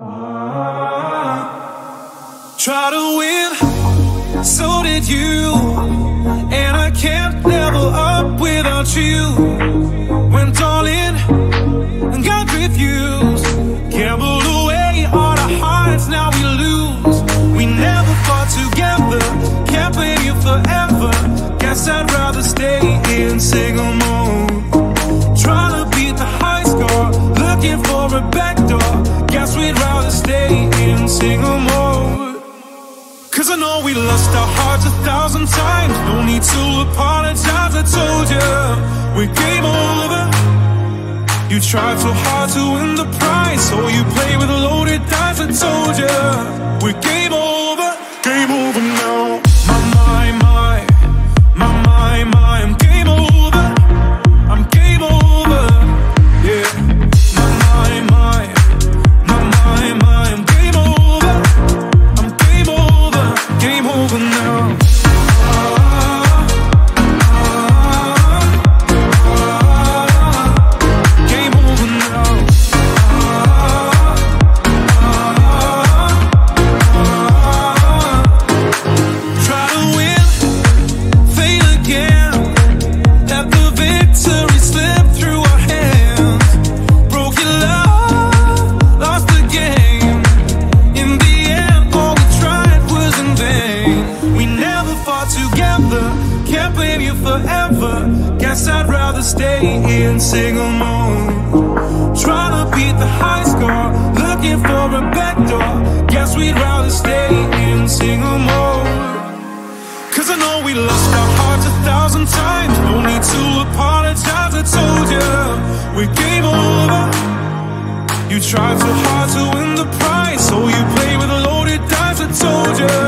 Try to win, so did you. And I can't level up without you. Went all in and got refused. Gambled away all our hearts, now we lose. We never fought together, can't blame you forever. Guess I'd rather stay in single mode. Trying to beat the high score, looking for a backdoor. Stay in single mode. Cause I know we lost our hearts a thousand times. No need to apologize, I told you. We're game over. You tried so hard to win the prize. So you play with a loaded dice, I told you. We're game over. forever. Guess I'd rather stay in single mode. Trying to beat the high score, looking for a back door. Guess we'd rather stay in single mode. Cause I know we lost our hearts a thousand times. No need to apologize, I told you. We gave over. You tried so hard to win the prize, so you play with loaded dice, I told you.